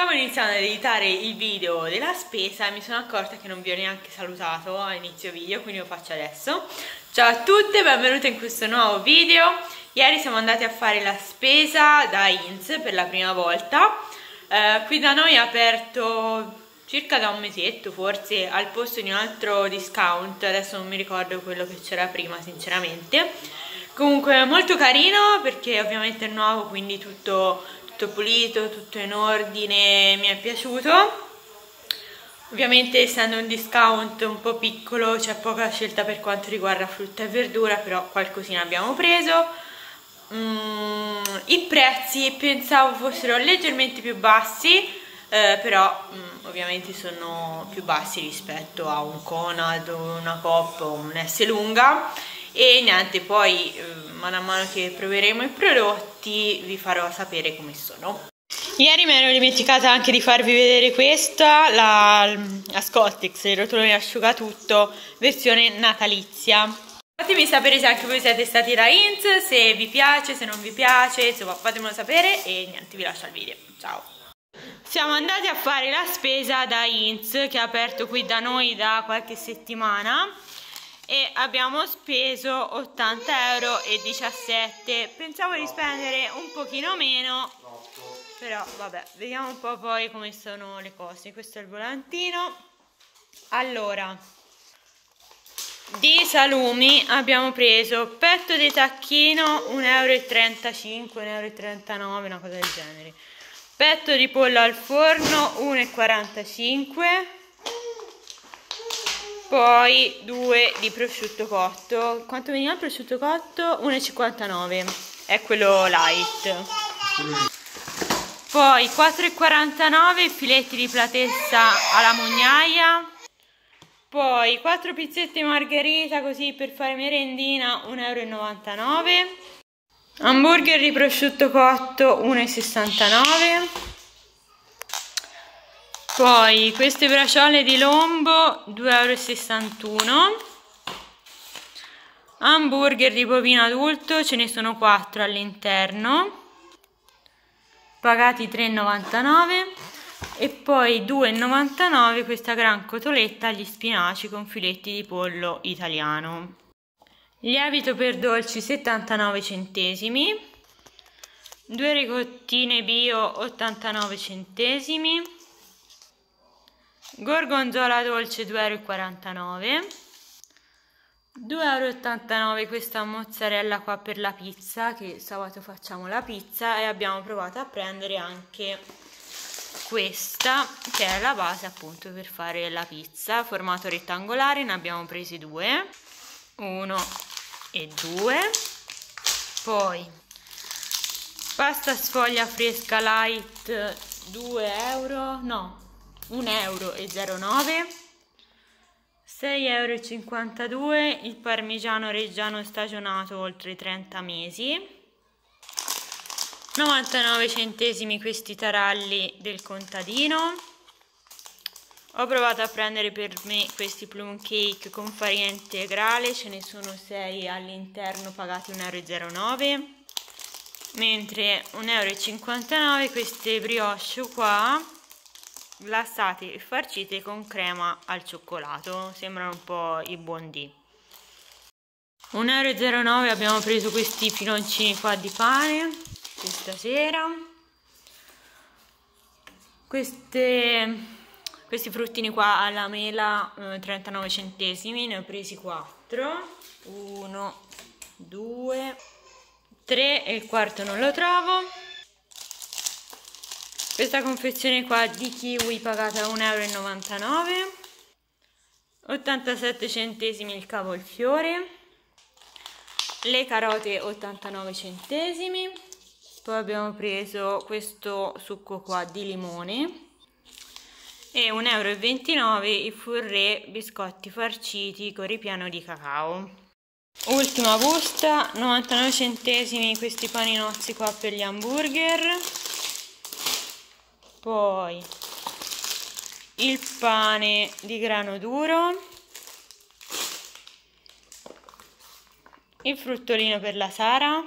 Stavo iniziando ad editare il video della spesa e mi sono accorta che non vi ho neanche salutato a inizio video, quindi lo faccio adesso. Ciao a tutte, benvenute in questo nuovo video. Ieri siamo andati a fare la spesa da Inz per la prima volta. Eh, qui da noi è aperto circa da un mesetto, forse al posto di un altro discount, adesso non mi ricordo quello che c'era prima sinceramente. Comunque molto carino perché ovviamente è nuovo, quindi tutto tutto pulito, tutto in ordine, mi è piaciuto. Ovviamente essendo un discount un po' piccolo c'è poca scelta per quanto riguarda frutta e verdura, però qualcosina abbiamo preso. Mm, I prezzi pensavo fossero leggermente più bassi, eh, però mm, ovviamente sono più bassi rispetto a un Conad, una Coop o un S lunga e niente poi eh, mano a mano che proveremo i prodotti vi farò sapere come sono Ieri mi ero dimenticata anche di farvi vedere questa, la, la Scottex, il rotolone asciugatutto, versione natalizia. Fatemi sapere se anche voi siete stati da Inz, se vi piace, se non vi piace, insomma fatemelo sapere e niente, vi lascio al video. Ciao! Siamo andati a fare la spesa da Inz, che è aperto qui da noi da qualche settimana e abbiamo speso 80 euro 17 pensavo di spendere un pochino meno. Però vabbè vediamo un po' poi come sono le cose. Questo è il volantino. Allora di salumi abbiamo preso petto di tacchino 1,35 euro 1,39 euro una cosa del genere. Petto di pollo al forno 1,45 poi due di prosciutto cotto. Quanto veniva il prosciutto cotto? 1,59 è quello light. Poi 4,49 filetti di platessa alla mugnaia. Poi 4 pizzette margherita così per fare merendina 1,99 euro hamburger di prosciutto cotto 1,69 poi queste braciole di lombo 2,61 euro hamburger di bovino adulto ce ne sono 4 all'interno pagati 3,99 e poi 2,99 questa gran cotoletta agli spinaci con filetti di pollo italiano. Lievito per dolci 79 centesimi. Due ricottine bio 89 centesimi gorgonzola dolce 2,49 euro 2,89 euro questa mozzarella qua per la pizza che sabato facciamo la pizza e abbiamo provato a prendere anche questa che è la base appunto per fare la pizza. Formato rettangolare ne abbiamo presi due. Uno e due. Poi pasta sfoglia fresca light 2 euro. No 1,09 euro 6,52 euro il parmigiano reggiano stagionato oltre 30 mesi. 99 centesimi questi taralli del contadino. Ho provato a prendere per me questi plum cake con farina integrale ce ne sono 6 all'interno pagati 1,09 euro mentre 1,59 euro queste brioche qua glassate e farcite con crema al cioccolato. Sembrano un po' i bondi 1,09 euro abbiamo preso questi filoncini qua di pane questa sera. Queste, questi fruttini qua alla mela eh, 39 centesimi ne ho presi 4 1 2 3 e il quarto non lo trovo questa confezione qua di kiwi pagata 1,99 euro 87 centesimi il cavolfiore. Le carote 89 centesimi. Poi abbiamo preso questo succo qua di limone. E 1,29 euro i furré biscotti farciti con ripiano di cacao. Ultima busta 99 centesimi questi paninozzi qua per gli hamburger poi il pane di grano duro il fruttolino per la Sara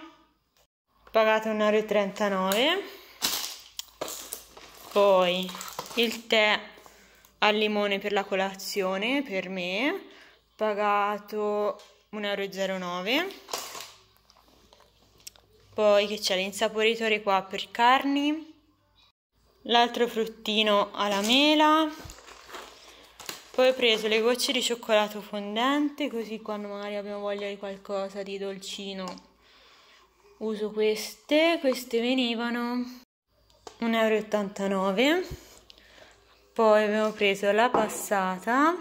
pagato 1,39 euro poi il tè al limone per la colazione per me pagato 1,09 euro poi che c'è l'insaporitore qua per carni l'altro fruttino alla mela poi ho preso le gocce di cioccolato fondente così quando magari abbiamo voglia di qualcosa di dolcino uso queste. Queste venivano 1,89 euro poi abbiamo preso la passata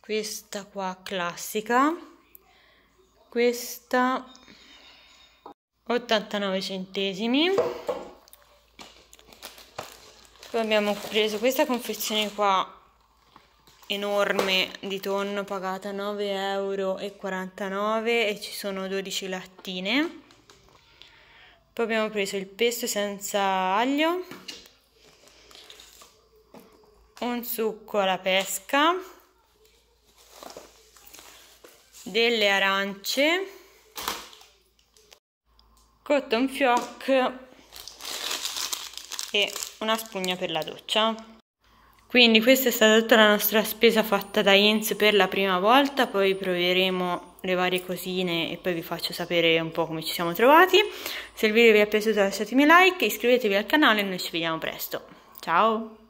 questa qua classica. Questa 89 centesimi poi abbiamo preso questa confezione qua enorme di tonno pagata 9,49 euro e ci sono 12 lattine. Poi abbiamo preso il pesto senza aglio un succo alla pesca delle arance cotton fioc e una spugna per la doccia. Quindi questa è stata tutta la nostra spesa fatta da Inz per la prima volta, poi proveremo le varie cosine e poi vi faccio sapere un po' come ci siamo trovati. Se il video vi è piaciuto lasciatemi like, iscrivetevi al canale e noi ci vediamo presto. Ciao!